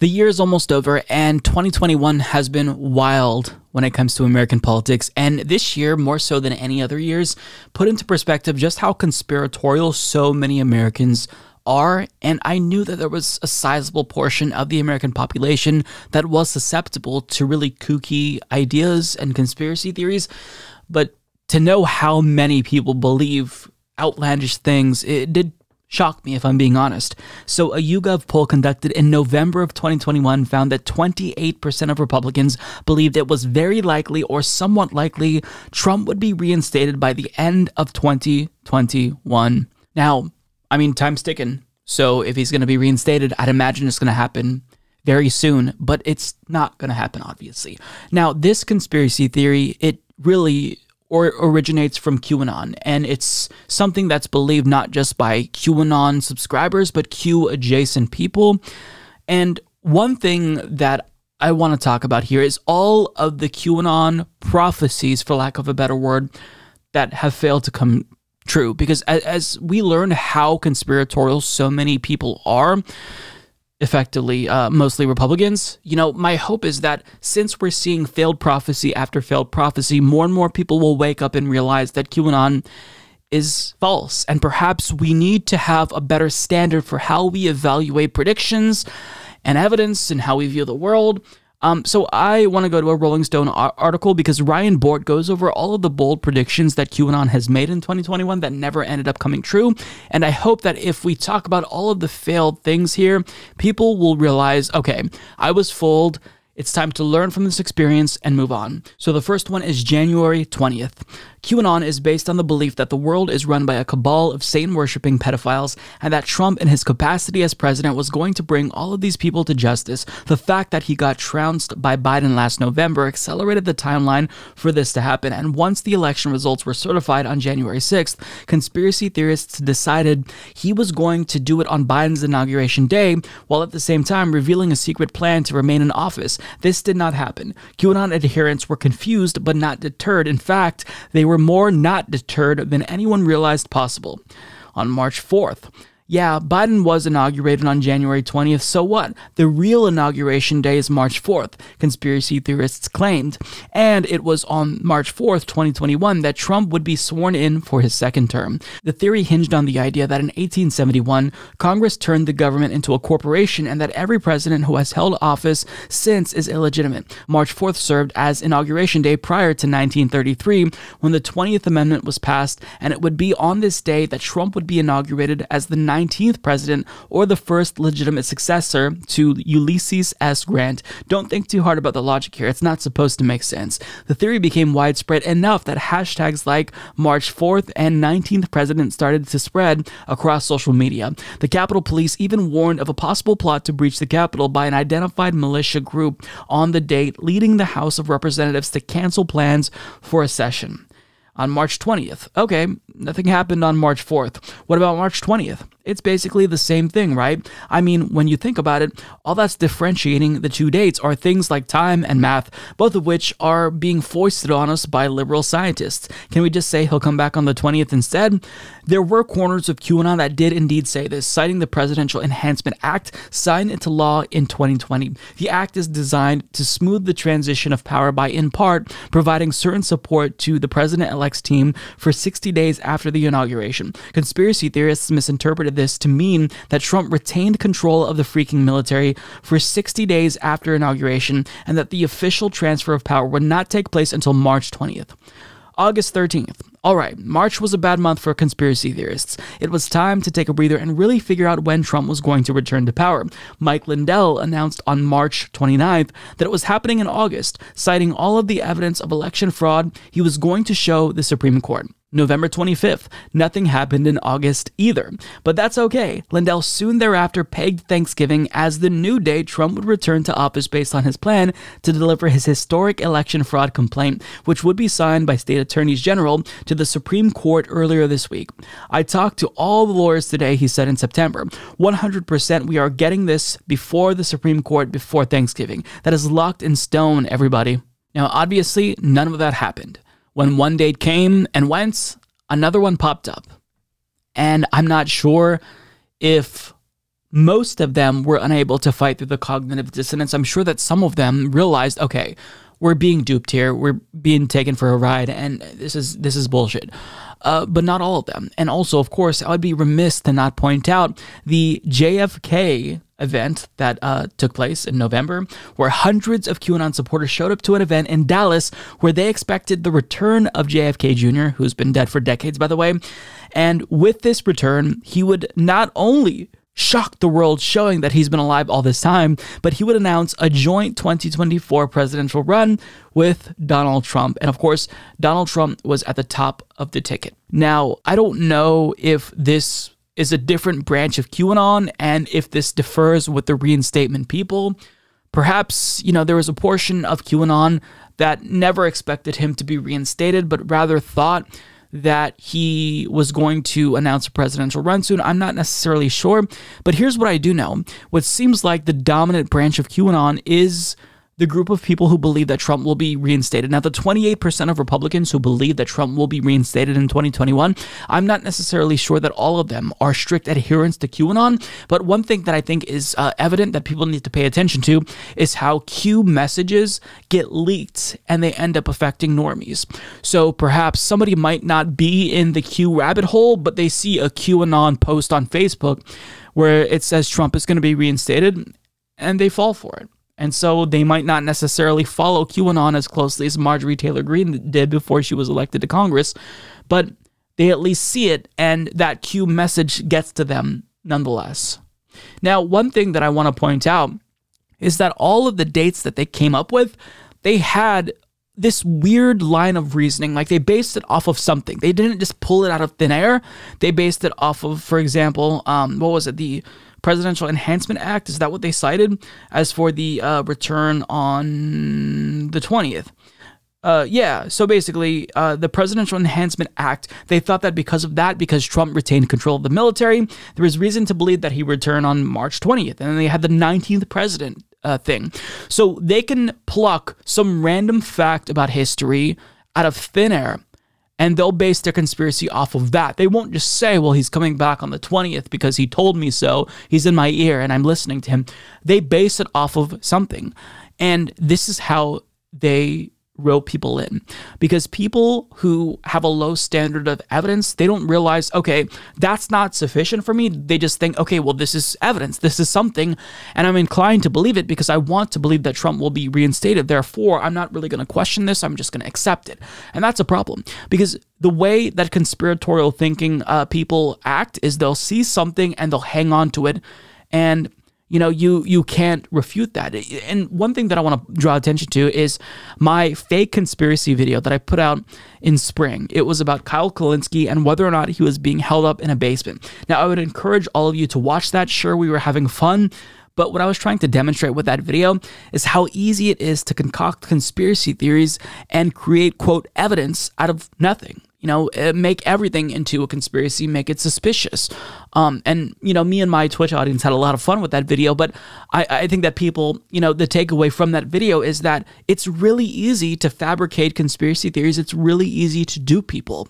The year is almost over, and 2021 has been wild when it comes to American politics. And this year, more so than any other years, put into perspective just how conspiratorial so many Americans are. And I knew that there was a sizable portion of the American population that was susceptible to really kooky ideas and conspiracy theories. But to know how many people believe outlandish things, it did shocked me if I'm being honest. So, a YouGov poll conducted in November of 2021 found that 28% of Republicans believed it was very likely or somewhat likely Trump would be reinstated by the end of 2021. Now, I mean, time's ticking. So, if he's going to be reinstated, I'd imagine it's going to happen very soon, but it's not going to happen, obviously. Now, this conspiracy theory, it really or originates from QAnon, and it's something that's believed not just by QAnon subscribers, but Q adjacent people. And one thing that I want to talk about here is all of the QAnon prophecies, for lack of a better word, that have failed to come true. Because as, we learn how conspiratorial so many people are, effectively uh, mostly Republicans. You know, my hope is that since we're seeing failed prophecy after failed prophecy, more and more people will wake up and realize that QAnon is false. And perhaps we need to have a better standard for how we evaluate predictions and evidence and how we view the world. Um, so I want to go to a Rolling Stone article because Ryan Bort goes over all of the bold predictions that QAnon has made in 2021 that never ended up coming true. And I hope that if we talk about all of the failed things here, people will realize, okay, I was fooled. It's time to learn from this experience and move on. So the first one is January 20th. QAnon is based on the belief that the world is run by a cabal of Satan worshipping pedophiles and that Trump, in his capacity as president, was going to bring all of these people to justice. The fact that he got trounced by Biden last November accelerated the timeline for this to happen. And once the election results were certified on January 6th, conspiracy theorists decided he was going to do it on Biden's inauguration day, while at the same time revealing a secret plan to remain in office. This did not happen. QAnon adherents were confused but not deterred. In fact, they were more not deterred than anyone realized possible. On March 4th, yeah, Biden was inaugurated on January 20th, so what? The real inauguration day is March 4th, conspiracy theorists claimed. And it was on March 4th, 2021, that Trump would be sworn in for his second term. The theory hinged on the idea that in 1871, Congress turned the government into a corporation and that every president who has held office since is illegitimate. March 4th served as inauguration day prior to 1933, when the 20th Amendment was passed, and it would be on this day that Trump would be inaugurated as the 19th president or the first legitimate successor to Ulysses S. Grant. Don't think too hard about the logic here, it's not supposed to make sense. The theory became widespread enough that hashtags like March 4th and 19th president started to spread across social media. The Capitol Police even warned of a possible plot to breach the Capitol by an identified militia group on the date, leading the House of Representatives to cancel plans for a session on March 20th. Okay, nothing happened on March 4th. What about March 20th? It's basically the same thing, right? I mean, when you think about it, all that's differentiating the two dates are things like time and math, both of which are being foisted on us by liberal scientists. Can we just say he'll come back on the 20th instead? There were corners of QAnon that did indeed say this, citing the Presidential Enhancement Act signed into law in 2020. The act is designed to smooth the transition of power by, in part, providing certain support to the president elect's team for 60 days after the inauguration. Conspiracy theorists misinterpreted this to mean that Trump retained control of the freaking military for 60 days after inauguration and that the official transfer of power would not take place until March 20th. August 13th. All right, March was a bad month for conspiracy theorists. It was time to take a breather and really figure out when Trump was going to return to power. Mike Lindell announced on March 29th that it was happening in August, citing all of the evidence of election fraud he was going to show the Supreme Court. November 25th. Nothing happened in August either. But that's okay. Lindell soon thereafter pegged Thanksgiving as the new day Trump would return to office based on his plan to deliver his historic election fraud complaint, which would be signed by state attorneys general to the Supreme Court earlier this week. I talked to all the lawyers today, he said in September. 100% we are getting this before the Supreme Court before Thanksgiving. That is locked in stone, everybody. Now, obviously, none of that happened. When one date came and went, another one popped up. And I'm not sure if most of them were unable to fight through the cognitive dissonance. I'm sure that some of them realized, okay, we're being duped here. We're being taken for a ride, and this is this is bullshit. Uh, but not all of them. And also, of course, I would be remiss to not point out the JFK event that uh, took place in November, where hundreds of QAnon supporters showed up to an event in Dallas where they expected the return of JFK Jr., who's been dead for decades, by the way. And with this return, he would not only shock the world, showing that he's been alive all this time, but he would announce a joint 2024 presidential run with Donald Trump. And of course, Donald Trump was at the top of the ticket. Now, I don't know if this is a different branch of QAnon and if this differs with the reinstatement people. Perhaps, you know, there was a portion of QAnon that never expected him to be reinstated, but rather thought that he was going to announce a presidential run soon. I'm not necessarily sure, but here's what I do know. What seems like the dominant branch of QAnon is the group of people who believe that Trump will be reinstated. Now, the 28% of Republicans who believe that Trump will be reinstated in 2021, I'm not necessarily sure that all of them are strict adherents to QAnon. But one thing that I think is uh, evident that people need to pay attention to is how Q messages get leaked and they end up affecting normies. So perhaps somebody might not be in the Q rabbit hole, but they see a QAnon post on Facebook where it says Trump is going to be reinstated and they fall for it. And so they might not necessarily follow QAnon as closely as Marjorie Taylor Greene did before she was elected to Congress, but they at least see it and that Q message gets to them nonetheless. Now, one thing that I want to point out is that all of the dates that they came up with, they had this weird line of reasoning. Like they based it off of something. They didn't just pull it out of thin air. They based it off of, for example, um, what was it? The Presidential Enhancement Act. Is that what they cited as for the uh, return on the 20th? Uh, yeah, so basically, uh, the Presidential Enhancement Act, they thought that because of that, because Trump retained control of the military, there was reason to believe that he would return on March 20th. And then they had the 19th president uh, thing. So they can pluck some random fact about history out of thin air and they'll base their conspiracy off of that. They won't just say, well, he's coming back on the 20th because he told me so. He's in my ear and I'm listening to him. They base it off of something. And this is how they rope people in. Because people who have a low standard of evidence they don't realize okay that's not sufficient for me. They just think okay well this is evidence. This is something. And i'm inclined to believe it because i want to believe that trump will be reinstated. Therefore i'm not really going to question this. I'm just going to accept it. And that's a problem. Because the way that conspiratorial thinking uh, people act is they'll see something and they'll hang on to it. And you know you you can't refute that. And one thing that i want to draw attention to is my fake conspiracy video that i put out in spring. It was about kyle kulinski and whether or not he was being held up in a basement. Now i would encourage all of you to watch that. Sure we were having fun but what I was trying to demonstrate with that video is how easy it is to concoct conspiracy theories and create, quote, evidence out of nothing you know, eh, make everything into a conspiracy, make it suspicious. Um, and, you know, me and my Twitch audience had a lot of fun with that video, but I, I think that people, you know, the takeaway from that video is that it's really easy to fabricate conspiracy theories. It's really easy to do people.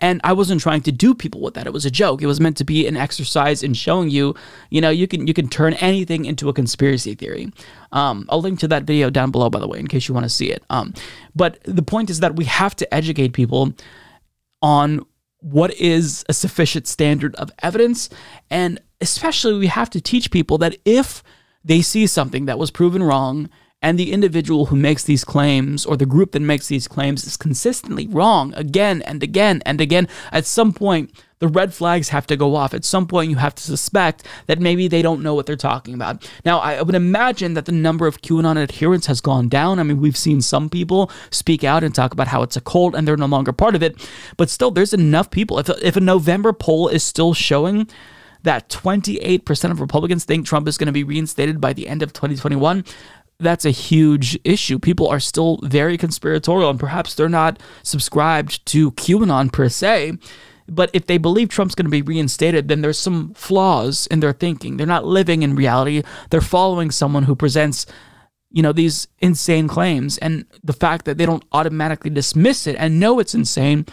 And I wasn't trying to do people with that. It was a joke. It was meant to be an exercise in showing you, you know, you can you can turn anything into a conspiracy theory. Um, I'll link to that video down below, by the way, in case you want to see it. Um, but the point is that we have to educate people on what is a sufficient standard of evidence. And especially, we have to teach people that if they see something that was proven wrong and the individual who makes these claims or the group that makes these claims is consistently wrong again and again and again, at some point, the red flags have to go off. At some point, you have to suspect that maybe they don't know what they're talking about. Now, I would imagine that the number of QAnon adherents has gone down. I mean, we've seen some people speak out and talk about how it's a cult and they're no longer part of it, but still, there's enough people. If, if a November poll is still showing that 28% of Republicans think Trump is going to be reinstated by the end of 2021, that's a huge issue. People are still very conspiratorial, and perhaps they're not subscribed to QAnon per se. But if they believe Trump's going to be reinstated, then there's some flaws in their thinking. They're not living in reality. They're following someone who presents, you know, these insane claims. And the fact that they don't automatically dismiss it and know it's insane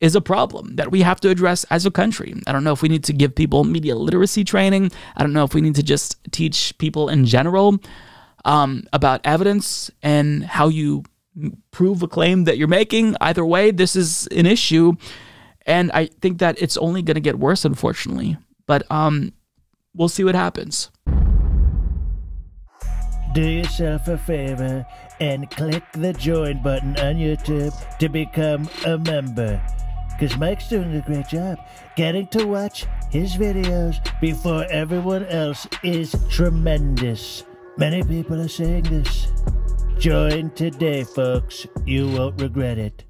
is a problem that we have to address as a country. I don't know if we need to give people media literacy training. I don't know if we need to just teach people in general um, about evidence and how you prove a claim that you're making. Either way, this is an issue. And I think that it's only going to get worse, unfortunately. But um, we'll see what happens. Do yourself a favor and click the join button on YouTube to become a member. Because Mike's doing a great job getting to watch his videos before everyone else is tremendous. Many people are saying this. Join today, folks. You won't regret it.